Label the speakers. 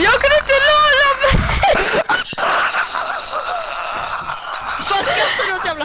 Speaker 1: Jag kunde inte röra mig! Fan skrattar du åt jävla